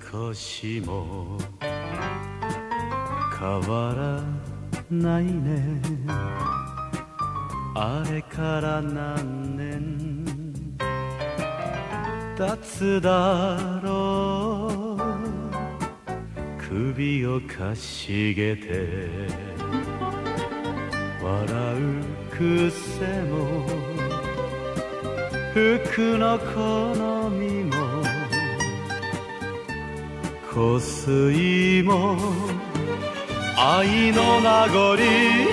少しも変わらないね。あれから何年経つだろう。首をかしげて笑う癖も服の好みも香水も愛の名残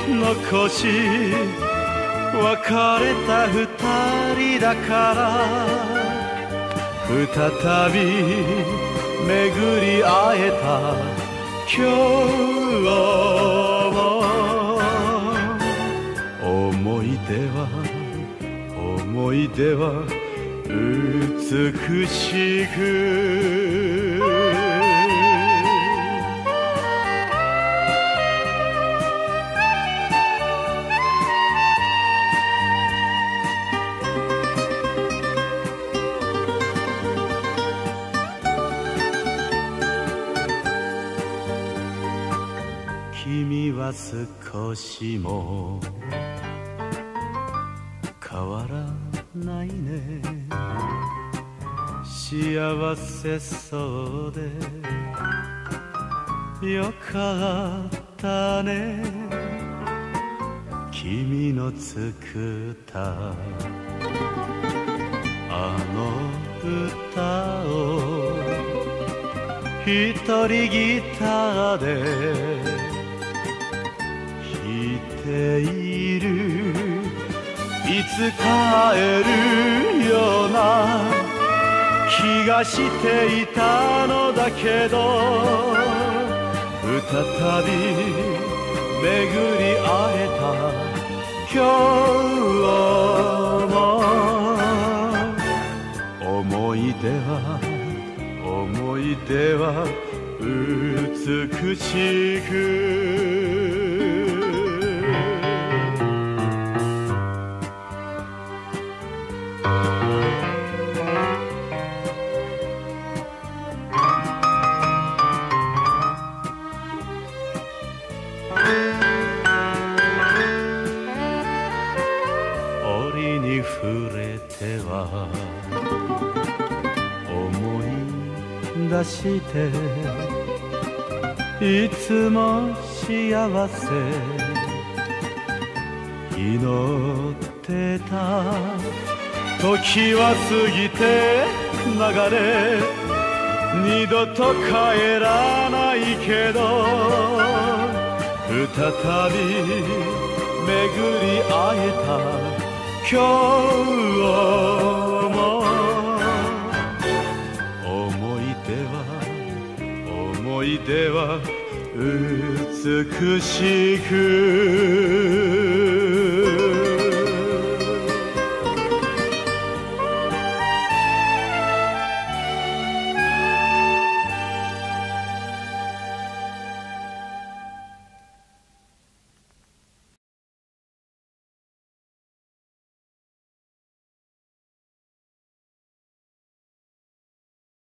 残し別れた二人だから再び巡り会えた今日も。思い出は思い出は美しく。君は少しも変わらないね。幸せそうでよかったね。君の作ったあの歌を一人ギターでつ帰るような気がしていたのだけど再び巡り会えた今日も。思い出は思い出は美しくい出していつも幸せ祈ってた時は過ぎて流れ二度と帰らないけど再び巡り会えた今日もでは美しく